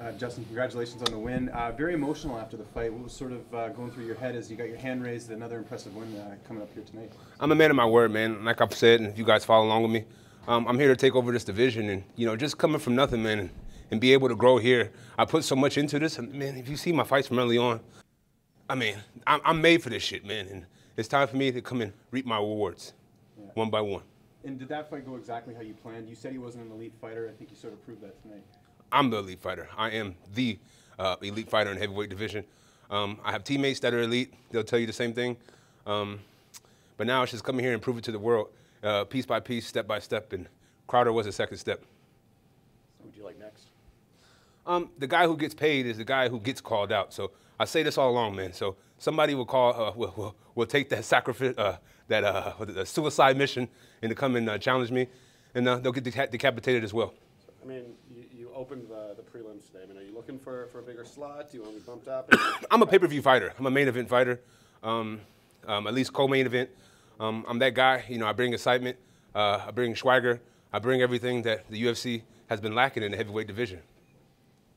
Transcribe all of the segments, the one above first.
Uh, Justin, congratulations on the win. Uh, very emotional after the fight. What was sort of uh, going through your head as you got your hand raised? Another impressive win uh, coming up here tonight. I'm a man of my word, man. Like I've said, and if you guys follow along with me, um, I'm here to take over this division. And you know, just coming from nothing, man, and, and, be able to grow here. I put so much into this, and man, if you see my fights from early on, I mean, I'm, I'm made for this shit, man. And it's time for me to come and reap my rewards, yeah. one by one. And did that fight go exactly how you planned? You said he wasn't an elite fighter. I think you sort of proved that tonight. I'm the elite fighter. I am the uh, elite fighter in the heavyweight division. Um, I have teammates that are elite. They'll tell you the same thing. Um, but now it's just coming here and prove it to the world, uh, piece by piece, step by step. And Crowder was a second step. Who would you like next? Um, the guy who gets paid is the guy who gets called out. So I say this all along, man. So somebody will call, uh, will, will, will, take that sacrifice, uh, that uh, suicide mission, and to come and uh, challenge me, and uh, they'll get deca- decapitated as well. I mean, you, you opened the, the prelims today. I mean, are you looking for, for a bigger slot? Do you want to be bumped up? I'm a pay-per-view fighter. I'm a main event fighter, um, um, at least co-main event. Um, I'm that guy. You know, I bring excitement. Uh, I bring swagger. I bring everything that the UFC has been lacking in the heavyweight division.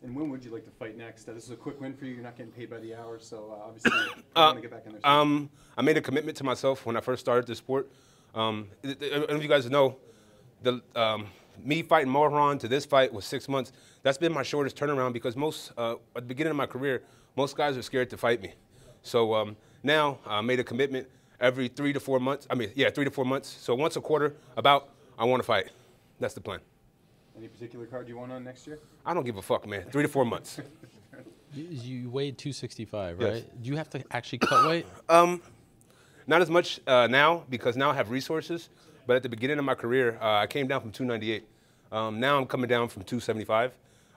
And when would you like to fight next? Uh, this is a quick win for you. You're not getting paid by the hour, so uh, obviously you uh, want to get back in there. Um, I made a commitment to myself when I first started the sport. Um, if you guys know, the um, me fighting Moran to this fight was six months. That's been my shortest turnaround because most uh, at the beginning of my career, most guys are scared to fight me. So um, now I made a commitment every three to four months. I mean, yeah, three to four months. So once a quarter, about I want to fight. That's the plan. Any particular card you want on next year? I don't give a fuck, man. Three to four months. you weighed 265, right? Yes. Do you have to actually cut weight? Um, not as much uh, now because now I have resources. But at the beginning of my career, uh, I came down from 298. Um, now I'm coming down from 275.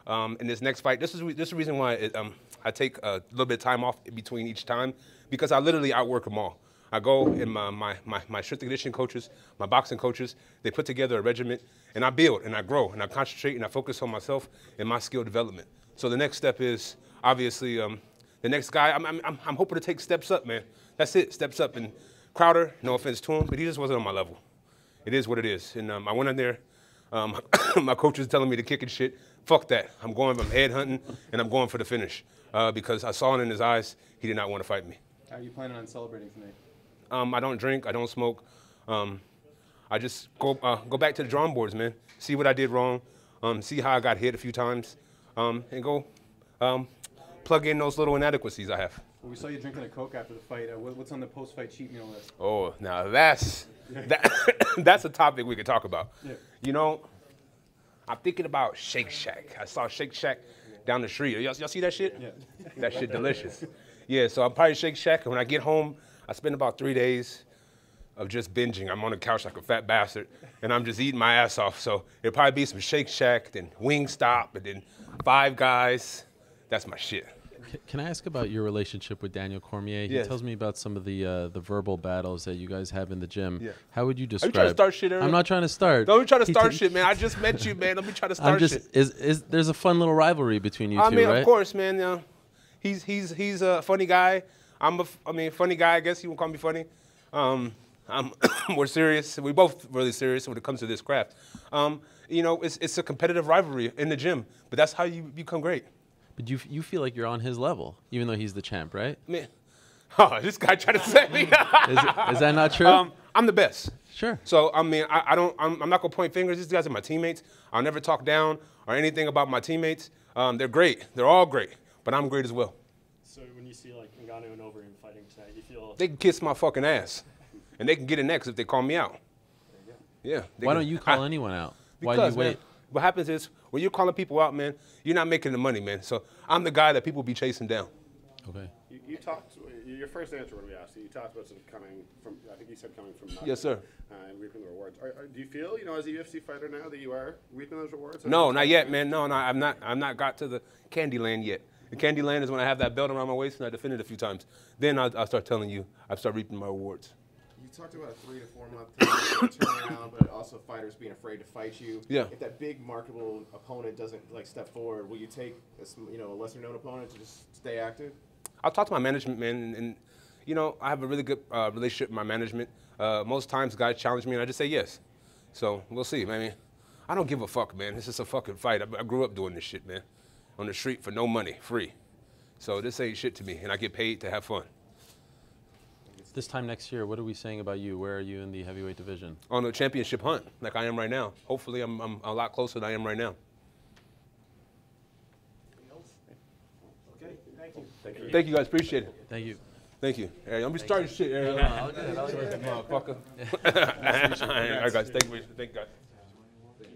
Um, in this next fight, this is this is the reason why it, um, I take a little bit of time off between each time because I literally outwork them all. I go and my, my, my, my strength conditioning coaches, my boxing coaches, they put together a regiment and I build and I grow and I concentrate and I focus on myself and my skill development. So the next step is obviously um, the next guy, I'm, I'm, I'm hoping to take steps up, man. That's it, steps up. And Crowder, no offense to him, but he just wasn't on my level it is what it is. And um, I went in there. Um, my coach was telling me to kick and shit. Fuck that. I'm going. I'm head hunting, and I'm going for the finish uh, because I saw it in his eyes. He did not want to fight me. How are you planning on celebrating tonight? Um, I don't drink. I don't smoke. Um, I just go uh, go back to the drawing boards, man. See what I did wrong. Um, see how I got hit a few times, um, and go plug in those little inadequacies I have. Well, we saw you drinking a Coke after the fight. Uh, what's on the post-fight cheat meal list? Oh, now that's that, that's a topic we could talk about. Yeah. You know, I'm thinking about Shake Shack. I saw Shake Shack down the street. Y'all, y'all see that shit? Yeah. That shit delicious. Yeah, so I'm probably Shake Shack. And when I get home, I spend about three days of just binging. I'm on the couch like a fat bastard, and I'm just eating my ass off. So it'll probably be some Shake Shack, then Wingstop, and then Five Guys. That's my shit. Can I ask about your relationship with Daniel Cormier? He yes. tells me about some of the uh, the verbal battles that you guys have in the gym. Yeah. How would you describe? Are you trying to start shit? I'm not trying to start. Don't be trying to start shit, man. I just met you, man. Let me try to start I'm just, shit. Is, is there's a fun little rivalry between you I two, mean, right? of course, man. Uh, he's he's he's a funny guy. I'm a I mean funny guy. I guess he won't call me funny. Um, I'm we're serious. We're both really serious when it comes to this craft. Um, you know, it's it's a competitive rivalry in the gym, but that's how you become great. But you you feel like you're on his level, even though he's the champ, right? Man, oh, this guy trying to set me. is, is, that not true? Um, I'm the best. Sure. So I mean, I, I don't. I'm, I'm, not gonna point fingers. These guys are my teammates. I'll never talk down or anything about my teammates. Um, they're great. They're all great. But I'm great as well. So when you see like Ngannou and Overeem fighting tonight, you feel they can kiss my fucking ass, and they can get it next if they call me out. Yeah. Why can, don't you call I, anyone out? Why do you wait? Man, what happens is when you're calling people out, man, you're not making the money, man. So I'm the guy that people be chasing down. Okay. You, you talked. Your first answer when we asked you, you talked about sort of coming from. I think you said coming from. Nothing, yes, sir. Uh, and reaping the rewards. Are, are, do you feel, you know, as a UFC fighter now, that you are reaping those rewards? No, not yet, man. No, no, I'm not. I'm not got to the candy land yet. The candy land is when I have that belt around my waist and I defend it a few times. Then I'll, I'll start telling you. I start reaping my rewards you talked about a three to four month turnaround, but also fighters being afraid to fight you. Yeah. If that big marketable opponent doesn't like step forward, will you take a, you know a lesser known opponent to just stay active? I'll talk to my management, man, and, and you know I have a really good uh, relationship with my management. Uh, most times guys challenge me, and I just say yes. So we'll see, I mean, I don't give a fuck, man. This is a fucking fight. I, I grew up doing this shit, man. on the street for no money, free. So this ain't shit to me, and I get paid to have fun. This time next year, what are we saying about you? Where are you in the heavyweight division? On a championship hunt, like I am right now. Hopefully, I'm, I'm a lot closer than I am right now. Okay, thank you. Thank you. Thank you guys, appreciate it. Thank you. Thank you. Hey, don't be starting shit, Aaron. Motherfucker. All right, guys, thank you, thank you guys.